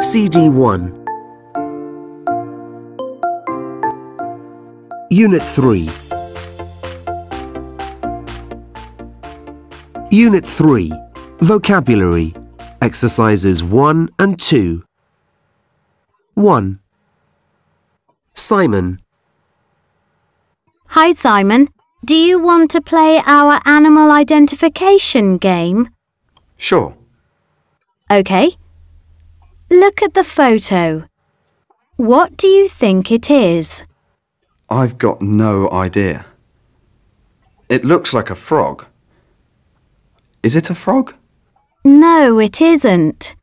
CD 1 Unit 3 Unit 3 Vocabulary. Exercises 1 and 2 1. Simon Hi, Simon. Do you want to play our animal identification game? Sure. OK. Look at the photo. What do you think it is? I've got no idea. It looks like a frog. Is it a frog? No, it isn't.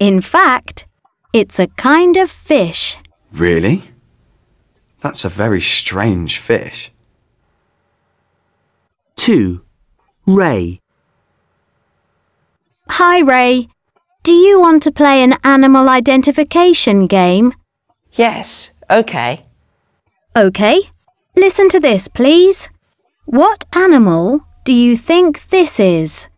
In fact, it's a kind of fish. Really? That's a very strange fish. 2. Ray Hi, Ray. Do you want to play an animal identification game? Yes, okay. OK. Listen to this, please. What animal do you think this is?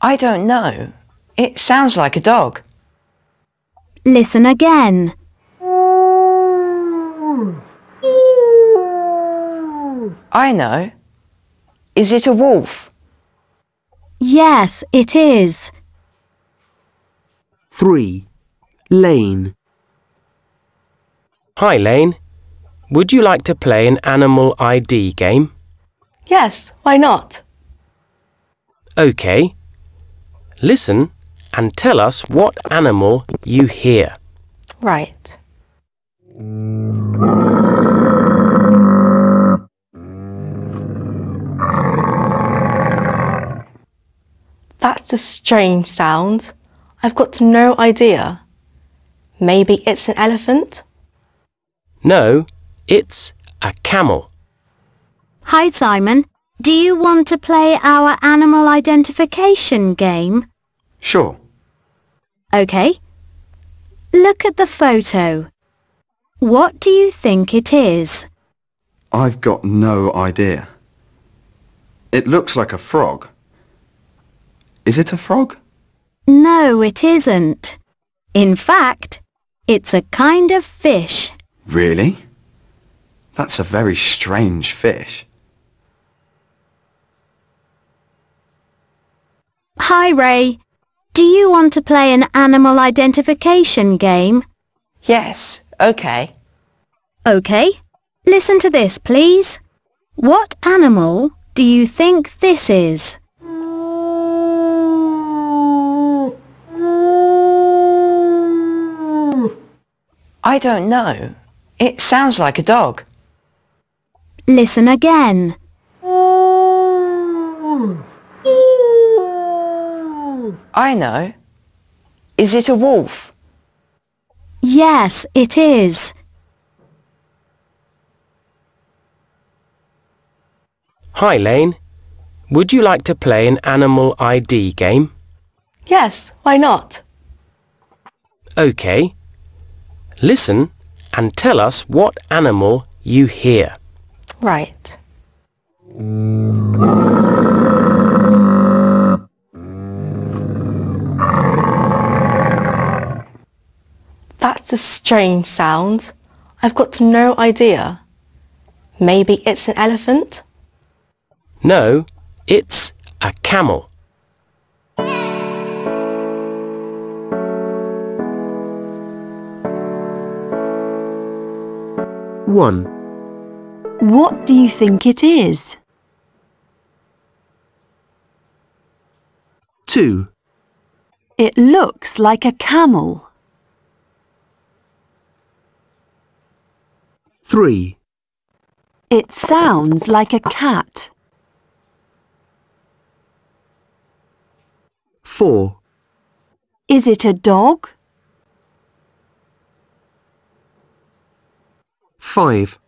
I don't know. It sounds like a dog. Listen again. I know. Is it a wolf? Yes, it is. 3. Liane Hi, Liane. Would you like to play an animal ID game? Yes, why not? OK. Listen and tell us what animal you hear. Right. That's a strange sound. I've got no idea. Maybe it's an elephant? No, it's a camel. Hi, Simon. Do you want to play our animal identification game? Sure. OK. Look at the photo. What do you think it is? I've got no idea. It looks like a frog. Is it a frog? No, it isn't. In fact, it's a kind of fish. Really? That's a very strange fish. Hi, Ray. Do you want to play an animal identification game? Yes, okay. OK. Listen to this, please. What animal do you think this is? I don't know. It sounds like a dog. Listen again. I know. Is it a wolf? Yes, it is. Hi, Liane. Would you like to play an animal ID game? Yes, why not? OK. Listen and tell us what animal you hear. Right. That's a strange sound. I've got no idea. Maybe it's an elephant? No, it's a camel. One. What do you think it is? Two. It looks like a camel. Three. It sounds like a cat. Four. Is it a dog? Five.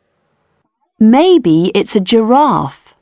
Maybe it's a giraffe.